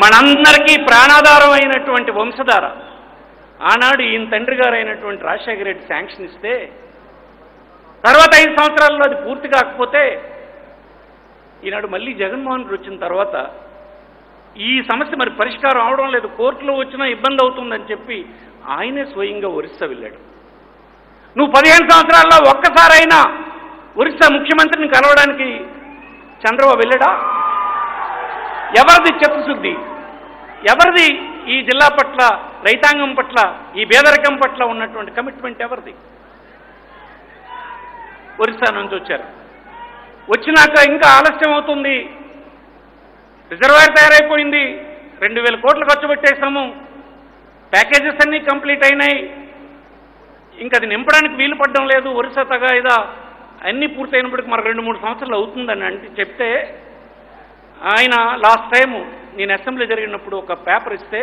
మనందరికీ ప్రాణాధారం అయినటువంటి వంశధార. ఆనాడు ఈయన తండ్రి గారు అయినటువంటి రాజశేఖర రెడ్డి శాంక్షన్ ఇస్తే తర్వాత ఐదు సంవత్సరాల్లో అది పూర్తి కాకపోతే ఈనాడు మళ్ళీ జగన్మోహన్ రెడ్డి వచ్చిన తర్వాత ఈ సమస్య మరి పరిష్కారం అవడం లేదు. కోర్టులో వచ్చినా ఇబ్బంది అవుతుందని చెప్పి ఆయనే స్వయంగా ఒరిస్సా వెళ్ళాడు. నువ్వు పదిహేను సంవత్సరాల్లో ఒక్కసారైనా ఒరిస్సా ముఖ్యమంత్రిని కలవడానికి చంద్రబాబు వెళ్ళాడా? ఎవరిది చిత్తశుద్ధి ఎవరిది ఈ జిల్లా పట్ల రైతాంగం పట్ల ఈ పేదరికం పట్ల ఉన్నటువంటి కమిట్మెంట్ ఎవరిది? ఒరిస్సా నుంచి వచ్చారు. వచ్చినాక ఇంకా ఆలస్యం అవుతుంది. రిజర్వాయర్ తయారైపోయింది. రెండు వేల కోట్లు ఖర్చు పెట్టేశాము. ప్యాకేజెస్ అన్నీ కంప్లీట్ అయినాయి. ఇంకా అది నింపడానికి వీలు పడడం లేదు. ఒరిస్సా తగాయిదా అన్నీ పూర్తయినప్పటికి మరి రెండు మూడు సంవత్సరాలు అవుతుందని అంటే చెప్తే ఆయన లాస్ట్ టైము నేను అసెంబ్లీ జరిగినప్పుడు ఒక పేపర్ ఇస్తే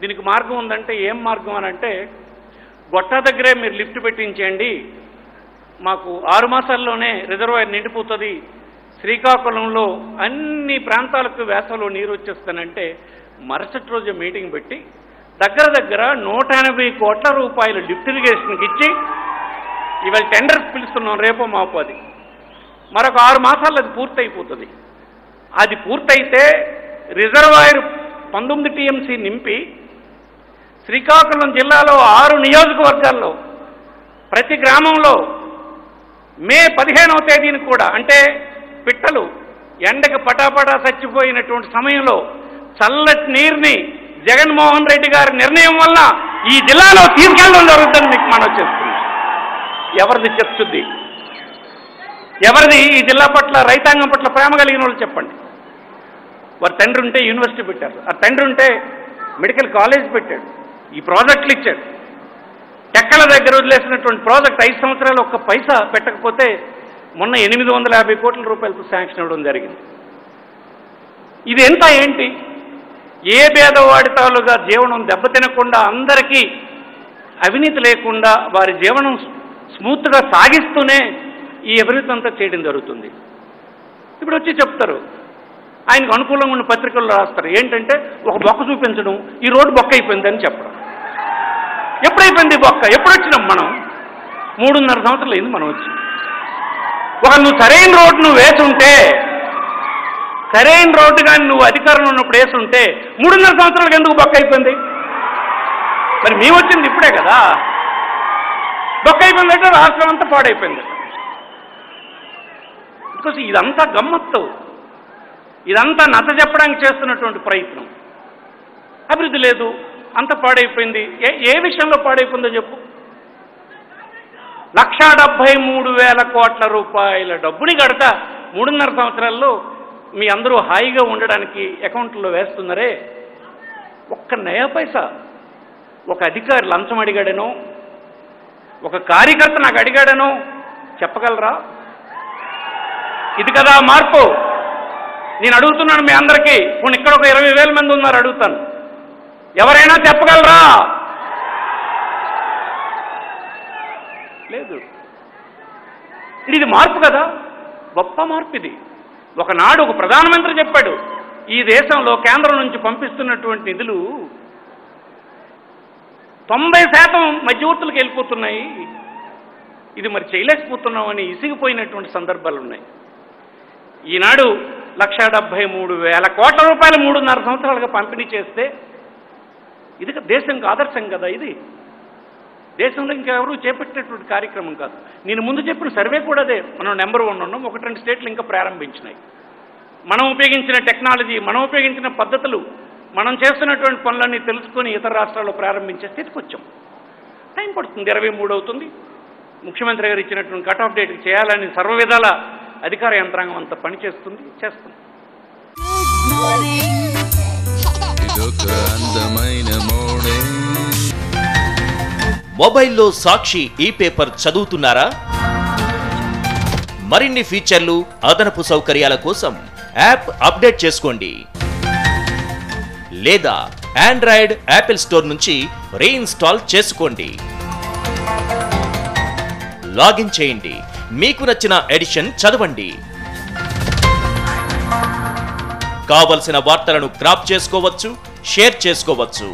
దీనికి మార్గం ఉందంటే ఏం మార్గం అని అంటే గొట్టా దగ్గరే మీరు లిఫ్ట్ పెట్టించేయండి మాకు ఆరు మాసాల్లోనే రిజర్వాయర్ నిండిపోతుంది శ్రీకాకుళంలో అన్ని ప్రాంతాలకు వేసవిలో నీరు వచ్చేస్తానంటే మరుసటి రోజు మీటింగ్ పెట్టి దగ్గర దగ్గర నూట ఎనభై కోట్ల రూపాయలు లిఫ్ట్ ఇరిగేషన్కి ఇచ్చి ఇవాళ టెండర్స్ పిలుస్తున్నాం రేపో మాపు అది. మరొక ఆరు మాసాల్లో అది పూర్తయిపోతుంది. అది పూర్తయితే రిజర్వాయర్ పంతొమ్మిది టీఎంసీ నింపి శ్రీకాకుళం జిల్లాలో ఆరు నియోజకవర్గాల్లో ప్రతి గ్రామంలో మే పదిహేనవ తేదీని కూడా అంటే పిట్టలు ఎండకు పటాపటా చచ్చిపోయినటువంటి సమయంలో చల్లటి నీరుని జగన్మోహన్ రెడ్డి గారి నిర్ణయం వల్ల ఈ జిల్లాలో తీసుకెళ్ళడం జరుగుతుందని మీకు మనం చేస్తుంది ఎవరిది చెప్తుంది? ఎవరిది ఈ జిల్లా పట్ల రైతాంగం పట్ల ప్రేమ కలిగిన వాళ్ళు చెప్పండి. వారి తండ్రి ఉంటే యూనివర్సిటీ పెట్టారు. ఆ తండ్రి ఉంటే మెడికల్ కాలేజ్ పెట్టాడు. ఈ ప్రాజెక్టులు ఇచ్చాడు. టెక్కల దగ్గర వదిలేసినటువంటి ప్రాజెక్ట్ ఐదు సంవత్సరాలు ఒక్క పైసా పెట్టకపోతే మొన్న ఎనిమిది వందల యాభై కోట్ల రూపాయలతో శాంక్షన్ అవ్వడం జరిగింది. ఇది ఎంత ఏంటి? ఏ భేదవాడితాలుగా జీవనం దెబ్బతినకుండా అందరికీ అవినీతి లేకుండా వారి జీవనం స్మూత్గా సాగిస్తూనే ఈ అభివృద్ధి అంతా చేయడం జరుగుతుంది. ఇప్పుడు వచ్చి చెప్తారు ఆయనకు అనుకూలంగా ఉన్న పత్రికల్లో రాస్తారు. ఏంటంటే ఒక బొక్క చూపించడం ఈ రోడ్డు బొక్క అయిపోయిందని చెప్పడం. ఎప్పుడైపోయింది బొక్క? ఎప్పుడు వచ్చినాం మనం? మూడున్నర సంవత్సరాలు అయింది మనం వచ్చి ఒక నువ్వు సరైన రోడ్డు నువ్వు వేసి ఉంటే సరైన రోడ్డు కానీ నువ్వు అధికారంలో ఉన్నప్పుడు వేసుంటే ఉంటే మూడున్నర సంవత్సరాలకు ఎందుకు బొక్క అయిపోయింది? మరి మేము వచ్చింది ఇప్పుడే కదా. బొక్క అయిపోయిందంటే రాష్ట్రం అంతా పాడైపోయింది. బికాస్ ఇదంతా గమ్మత్తు. ఇదంతా నచ్చ చెప్పడానికి చేస్తున్నటువంటి ప్రయత్నం. అభివృద్ధి లేదు అంత పాడైపోయింది. ఏ ఏ విషయంలో పాడైపోయిందో చెప్పు. లక్షా డెబ్బై మూడు వేల కోట్ల రూపాయల డబ్బుని కడతా మూడున్నర సంవత్సరాల్లో మీ అందరూ హాయిగా ఉండడానికి అకౌంట్లో వేస్తున్నారే? ఒక్క నయా పైసా? ఒక అధికారి లంచం అడిగాడనో? ఒక కార్యకర్త నాకు అడిగాడనో? చెప్పగలరా? ఇది కదా మార్పు. నేను అడుగుతున్నాను మీ అందరికీ. ఇప్పుడు ఇక్కడ ఒక ఇరవై వేల మంది ఉన్నారు అడుగుతాను. ఎవరైనా చెప్పగలరా? లేదు. ఇది మార్పు కదా? గొప్ప మార్పు ఇది. ఒకనాడు ఒక ప్రధానమంత్రి చెప్పాడు ఈ దేశంలో కేంద్రం నుంచి పంపిస్తున్నటువంటి నిధులు తొంభై శాతం మధ్యవర్తులకు వెళ్ళిపోతున్నాయి. ఇది మరి చేయలేకపోతున్నామని ఇసిగిపోయినటువంటి సందర్భాలు ఉన్నాయి. ఈనాడు లక్ష డెబ్బై మూడు వేల కోట్ల రూపాయలు మూడున్నర సంవత్సరాలుగా పంపిణీ చేస్తే ఇది దేశంకి ఆదర్శం కదా ఇది. దేశంలో ఇంకెవరూ చేపట్టేటువంటి కార్యక్రమం కాదు. నేను ముందు చెప్పిన సర్వే కూడా అదే. మనం నెంబర్ వన్ ఉన్నాం ఒకటి రెండు స్టేట్లు ఇంకా ప్రారంభించినాయి. మనం ఉపయోగించిన టెక్నాలజీ మనం ఉపయోగించిన పద్ధతులు మనం చేస్తున్నటువంటి పనులన్నీ తెలుసుకొని ఇతర రాష్ట్రాల్లో ప్రారంభించే స్థితికి వచ్చాం. టైం పడుతుంది ఇరవై మూడు అవుతుంది. ముఖ్యమంత్రి గారు ఇచ్చినటువంటి కట్ ఆఫ్ డేట్ చేయాలని సర్వ విధాల అధికార యంత్రాంగం అంతా పనిచేస్తుంది చేస్తుంది మొబైల్లో సాక్షి ఈ పేపర్ చదువుతున్నారా? మరిన్ని ఫీచర్లు అదనపు సౌకర్యాల కోసం యాప్ అప్డేట్ చేసుకోండి. లేదా ఆండ్రాయిడ్ యాపిల్ స్టోర్ నుంచి రీఇన్స్టాల్ చేసుకోండి. లాగిన్ చేయండి. మీకు నచ్చిన ఎడిషన్ చదవండి. కావలసిన వార్తలను క్రాప్ చేసుకోవచ్చు షేర్ చేసుకోవచ్చు.